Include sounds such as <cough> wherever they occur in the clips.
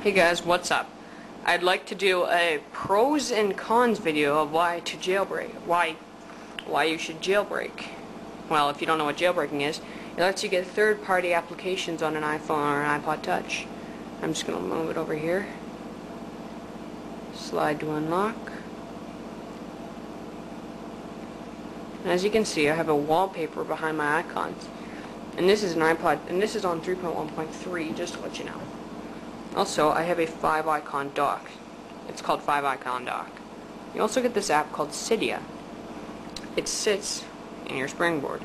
Hey guys, what's up? I'd like to do a pros and cons video of why to jailbreak. Why why you should jailbreak. Well, if you don't know what jailbreaking is, it lets you get third-party applications on an iPhone or an iPod Touch. I'm just going to move it over here. Slide to unlock. And as you can see, I have a wallpaper behind my icons. And this is an iPod, and this is on 3.1.3, just to let you know. Also, I have a 5-icon dock. It's called 5-icon dock. You also get this app called Cydia. It sits in your springboard.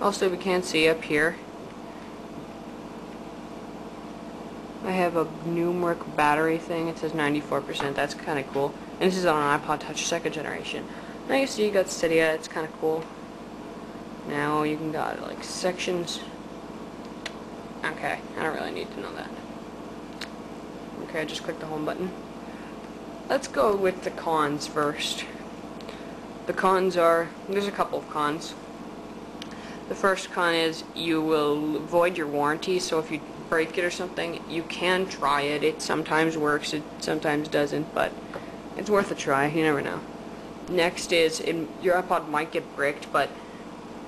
Also, we can see up here, I have a numeric battery thing. It says 94%. That's kind of cool. And this is on an iPod Touch second generation. Now you see you got Cydia. It's kind of cool. Now you can got like sections. Okay, I don't really need to know that. Okay, I just click the home button. Let's go with the cons first. The cons are, there's a couple of cons. The first con is you will void your warranty, so if you break it or something, you can try it. It sometimes works, it sometimes doesn't, but it's worth a try. You never know. Next is, in, your iPod might get bricked, but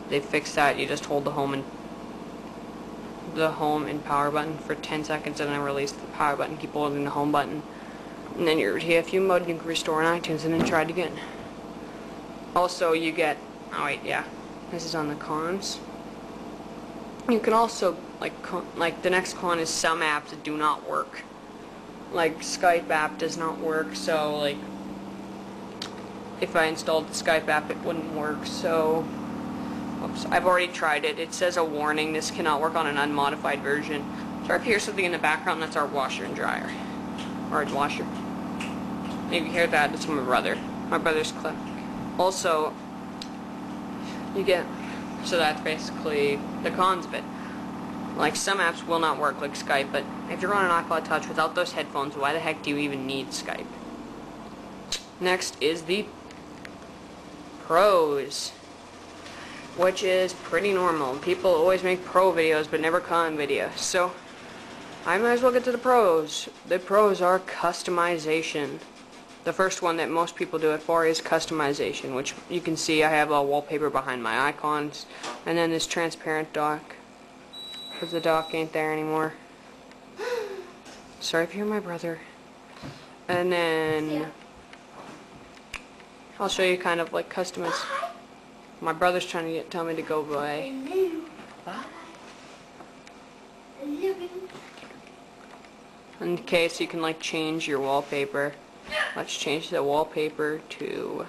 they fixed that. You just hold the home and the home and power button for 10 seconds and then release the power button. Keep holding the home button. And then your DFU mode, you can restore in iTunes and then try it again. Also, you get, oh wait, yeah, this is on the cons. You can also, like, like the next con is some apps that do not work. Like, Skype app does not work, so, like, if I installed the Skype app, it wouldn't work, so Oops, I've already tried it. It says a warning, this cannot work on an unmodified version. So if you hear something in the background, that's our washer and dryer. Or washer. If you hear that, it's my brother. My brother's clip. Also, you get, so that's basically the cons of it. Like, some apps will not work, like Skype, but if you're on an iPod Touch without those headphones, why the heck do you even need Skype? Next is the pros which is pretty normal. People always make pro videos but never con videos. So I might as well get to the pros. The pros are customization. The first one that most people do it for is customization, which you can see I have a wallpaper behind my icons, and then this transparent dock, because the dock ain't there anymore. <gasps> Sorry if you're my brother. And then I'll show you kind of like customize. My brother's trying to get, tell me to go away. In case you can like change your wallpaper. Let's change the wallpaper to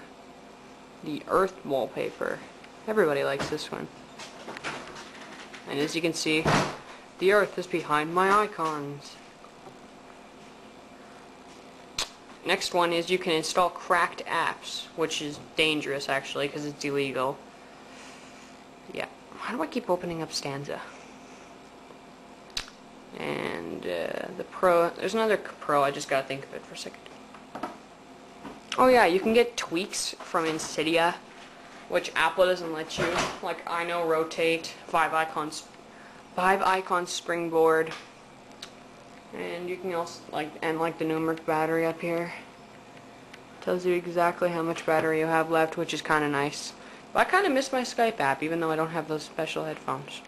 the earth wallpaper. Everybody likes this one. And as you can see, the earth is behind my icons. Next one is you can install cracked apps, which is dangerous actually because it's illegal. Yeah. Why do I keep opening up Stanza? And uh, the pro, there's another pro, I just gotta think of it for a second. Oh yeah, you can get tweaks from Insidia, which Apple doesn't let you. Like I know rotate, five icons, five icons springboard, and you can also like and like the numeric battery up here. Tells you exactly how much battery you have left which is kinda nice. But I kinda miss my Skype app even though I don't have those special headphones.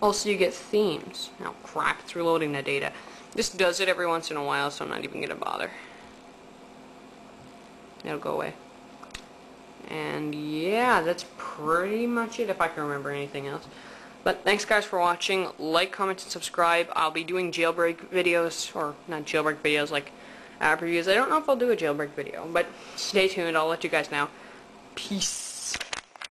Also you get themes. Now crap it's reloading the data. This does it every once in a while so I'm not even gonna bother. It'll go away. And yeah that's pretty much it if I can remember anything else but thanks guys for watching. Like, comment, and subscribe. I'll be doing jailbreak videos, or not jailbreak videos, like app reviews. I don't know if I'll do a jailbreak video, but stay tuned. I'll let you guys know. Peace.